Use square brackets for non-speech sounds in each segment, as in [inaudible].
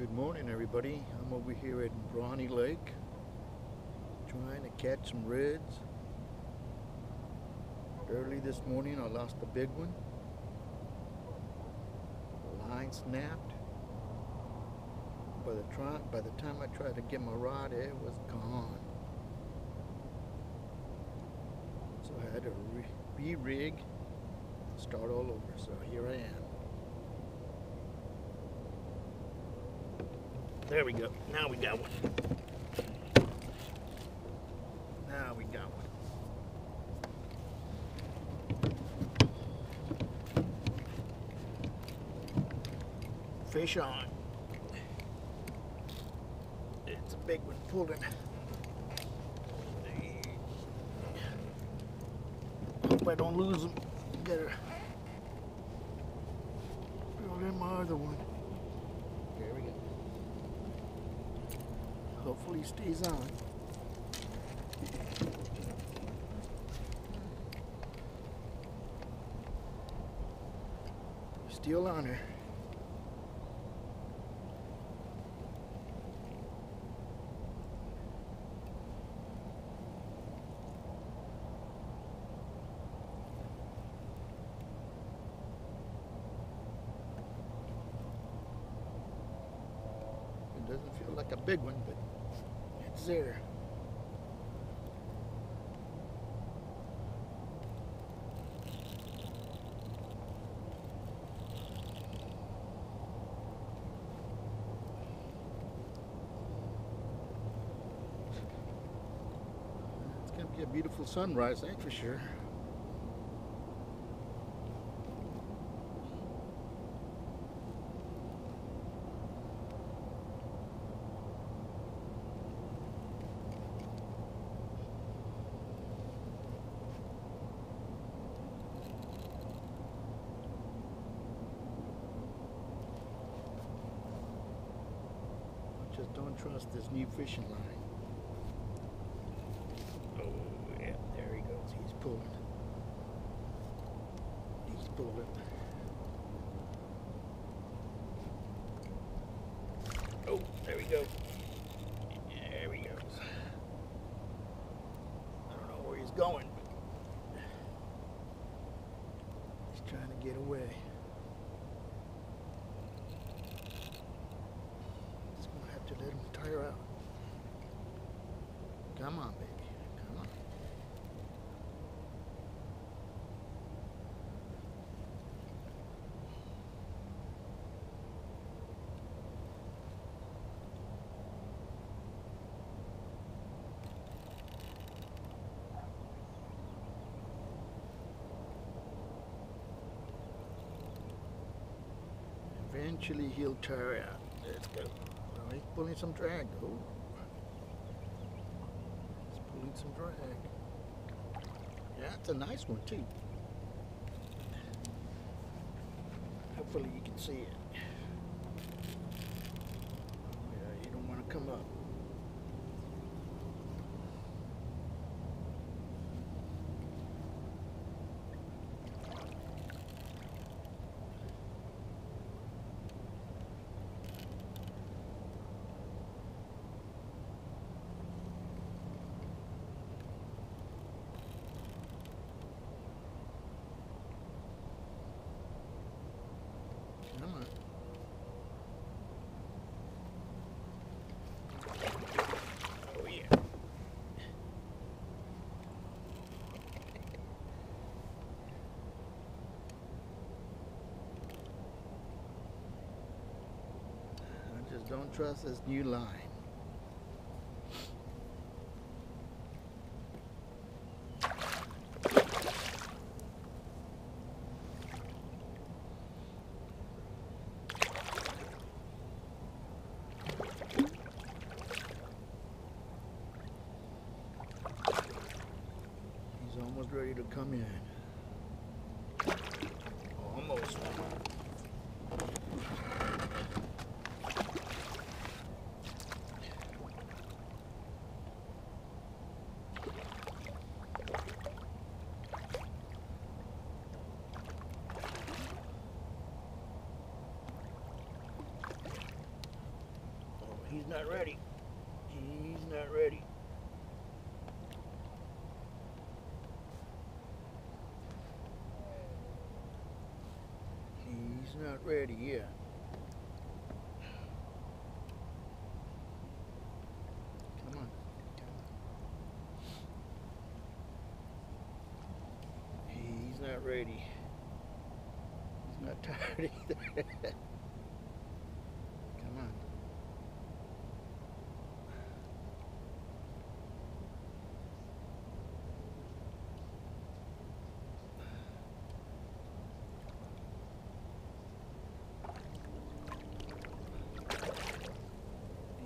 Good morning, everybody. I'm over here at Braunig Lake trying to catch some reds. Early this morning, I lost a big one. The line snapped. By the, try, by the time I tried to get my rod, it was gone. So I had to re- re-rig, start all over. So here I am. There we go. Now we got one. Now we got one. Fish on. It's a big one pulling. Hope I don't lose him. Gotta throw in my other one. There we go. Hopefully stays on. Still on her. It doesn't feel like a big one, but there. It's gonna be a beautiful sunrise, that's for sure. Just don't trust this new fishing line. Oh, yeah, there he goes. He's pulling. He's pulling. Oh, there we go. There he goes. I don't know where he's going, but he's trying to get away. Just gonna have to let him tire out. Come on, baby. Come on. Eventually he'll tire out. Let's go. Oh, he's pulling some drag. Oh. He's pulling some drag. Yeah, it's a nice one too. Hopefully you can see it. Yeah, you don't want to come up. Come on. Oh yeah. I just don't trust this new line. He's almost ready to come in. Almost. Not ready. He's not ready. He's not ready yet. Come on. He's not ready. He's not [laughs] tired either. Come on.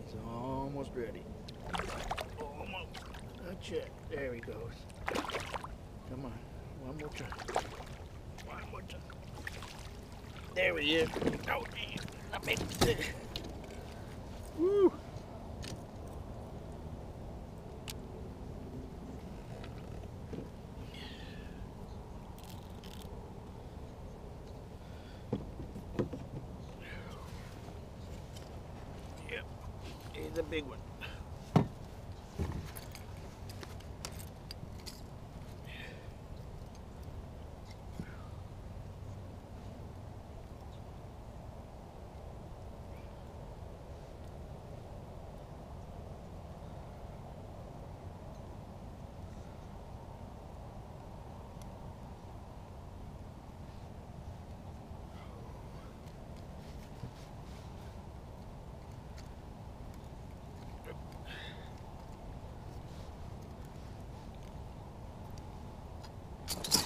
He's almost ready. Almost. A check. There he goes. Come on. One more time. One more time. There he is. Oh, damn. I missed it. [laughs] Woo. He's a big one. just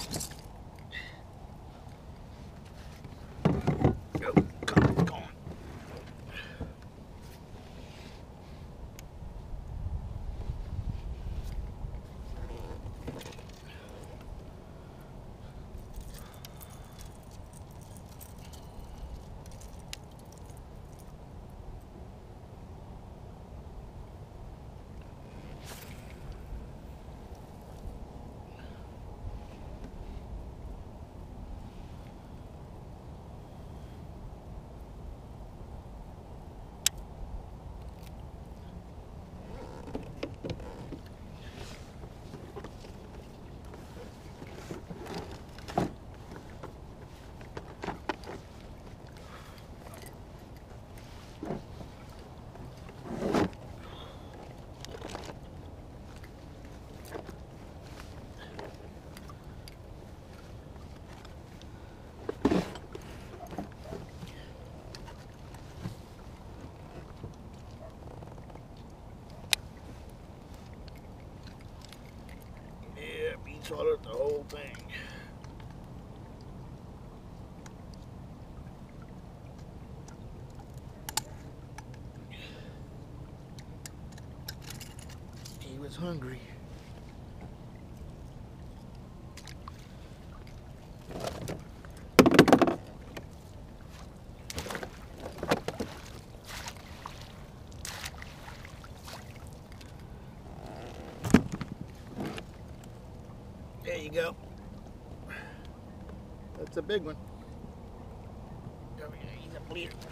the whole thing. He was hungry. There you go. That's a big one. He's a bleeder.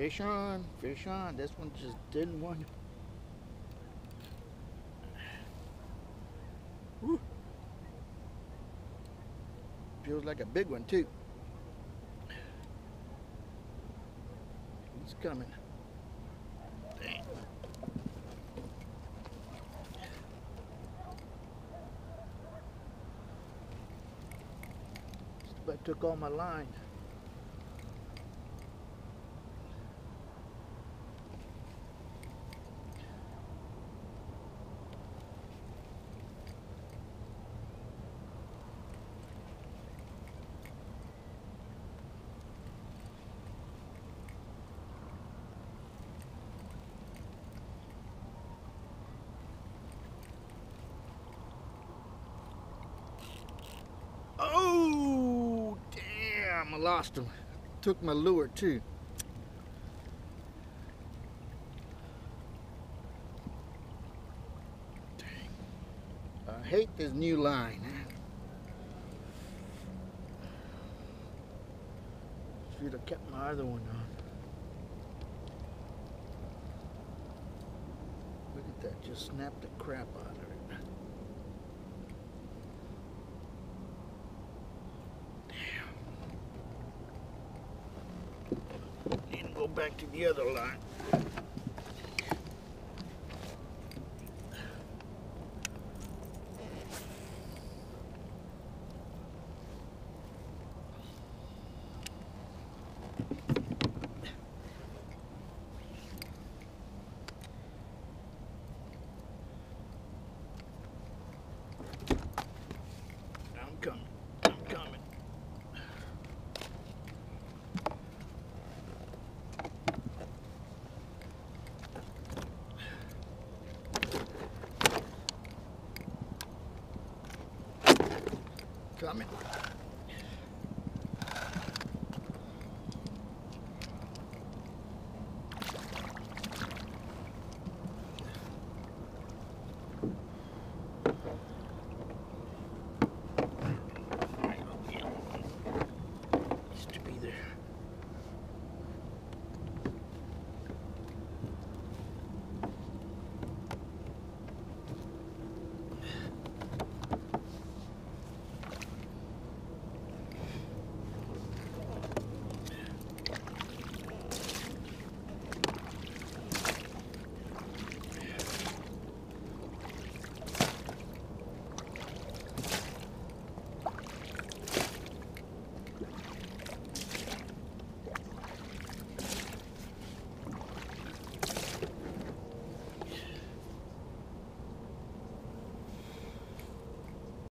Fish on, fish on. This one just didn't want. Whew. Feels like a big one too. He's coming. Dang. I took all my line. Oh, damn, I lost him. Took my lure too. Dang. I hate this new line. Should have kept my other one on. Look at that, just snapped the crap out of it. Need to go back to the other line. I'm coming. I'm coming. Coming.